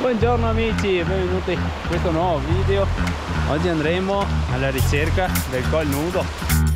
Buongiorno amici e benvenuti in questo nuovo video. Oggi andremo alla ricerca del col nudo.